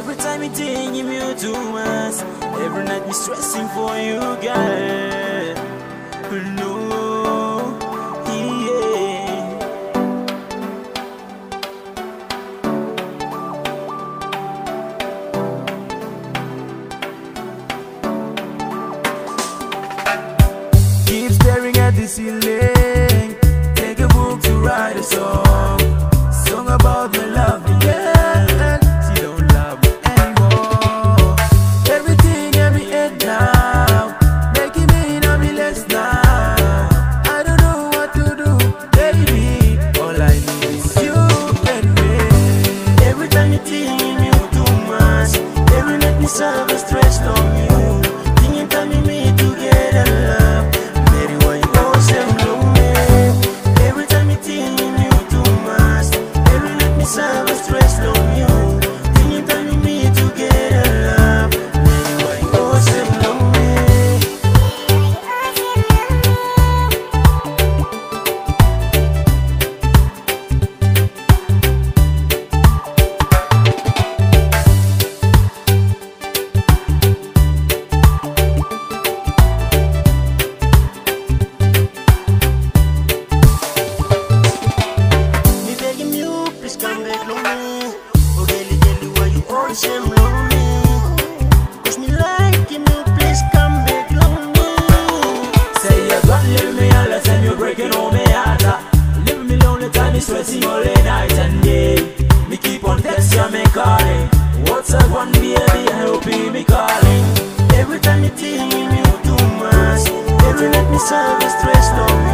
Every time you think you too much Every night me stressing for you, girl. No, yeah. Keep staring at the ceiling You don't leave me all the you're breaking all me heart. Leave me lonely time, me sweating all the night and day. Me keep on texting, me calling. What's up, one baby, I hope you me calling. Every time you think you too much, every night me serve a stress you.